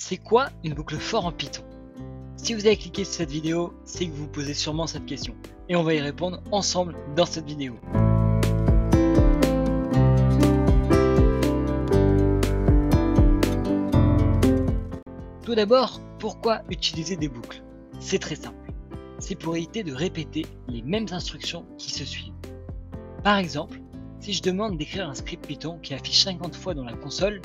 C'est quoi une boucle for en Python? Si vous avez cliqué sur cette vidéo, c'est que vous vous posez sûrement cette question. Et on va y répondre ensemble dans cette vidéo. Tout d'abord, pourquoi utiliser des boucles? C'est très simple. C'est pour éviter de répéter les mêmes instructions qui se suivent. Par exemple, si je demande d'écrire un script Python qui affiche 50 fois dans la console,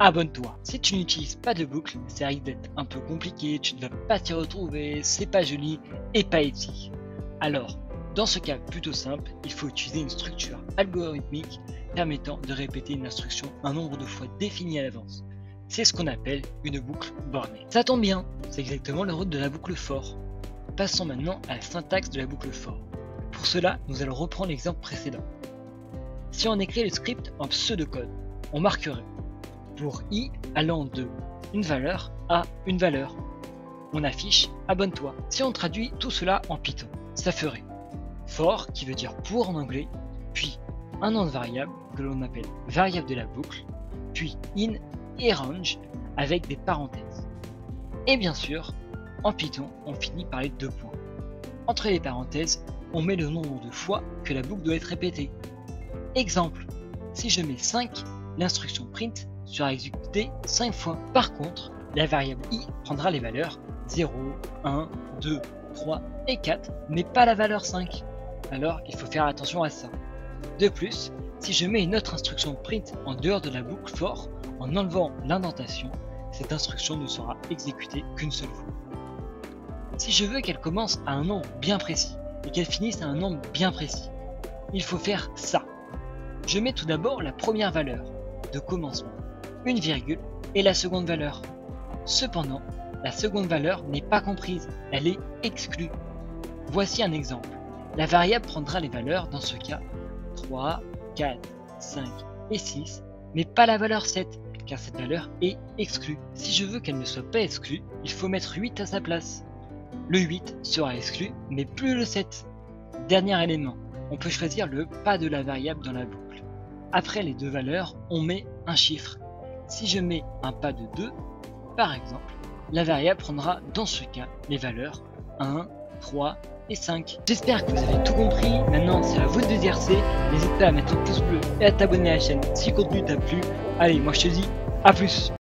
abonne-toi. Si tu n'utilises pas de boucle, ça risque d'être un peu compliqué, tu ne vas pas t'y retrouver, c'est pas joli et pas éthique. Alors, dans ce cas plutôt simple, il faut utiliser une structure algorithmique permettant de répéter une instruction un nombre de fois défini à l'avance. C'est ce qu'on appelle une boucle bornée. Ça tombe bien, c'est exactement le rôle de la boucle for. Passons maintenant à la syntaxe de la boucle for. Pour cela, nous allons reprendre l'exemple précédent. Si on écrit le script en pseudocode, on marquerait pour i allant de une valeur à une valeur. On affiche abonne-toi. Si on traduit tout cela en Python, ça ferait for qui veut dire pour en anglais, puis un nom de variable que l'on appelle variable de la boucle, puis in et range avec des parenthèses. Et bien sûr, en Python, on finit par les deux points. Entre les parenthèses, on met le nombre de fois que la boucle doit être répétée. Exemple, si je mets 5, l'instruction print sera exécutée 5 fois. Par contre, la variable i prendra les valeurs 0, 1, 2, 3 et 4, mais pas la valeur 5. Alors il faut faire attention à ça. De plus, si je mets une autre instruction print en dehors de la boucle for, en enlevant l'indentation, cette instruction ne sera exécutée qu'une seule fois. Si je veux qu'elle commence à un nombre bien précis et qu'elle finisse à un nombre bien précis, il faut faire ça. Je mets tout d'abord la première valeur de commencement une virgule et la seconde valeur. Cependant, la seconde valeur n'est pas comprise, elle est exclue. Voici un exemple. La variable prendra les valeurs, dans ce cas, 3, 4, 5 et 6, mais pas la valeur 7, car cette valeur est exclue. Si je veux qu'elle ne soit pas exclue, il faut mettre 8 à sa place. Le 8 sera exclu, mais plus le 7. Dernier élément, on peut choisir le pas de la variable dans la boucle. Après les deux valeurs, on met un chiffre si je mets un pas de 2, par exemple, la variable prendra dans ce cas les valeurs 1, 3 et 5. J'espère que vous avez tout compris, maintenant c'est à vous de exercer, n'hésite pas à mettre un pouce bleu et à t'abonner à la chaîne si le contenu t'a plu. Allez, moi je te dis à plus